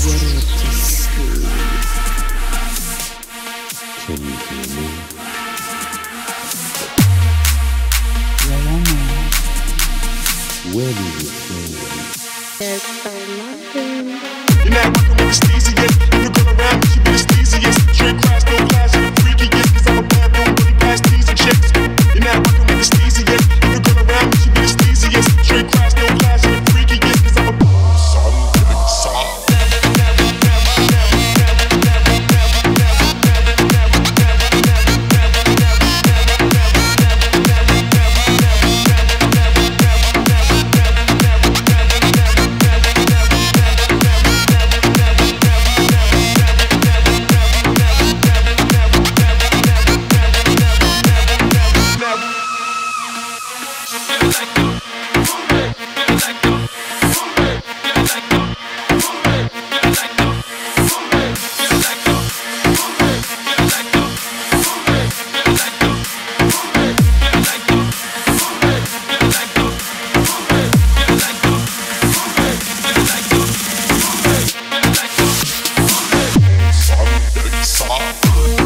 Can you hear me? Where am I? Where do you think you're? You're not working with anesthesia. If you're gonna you be anesthesious. Drink class, no class. song.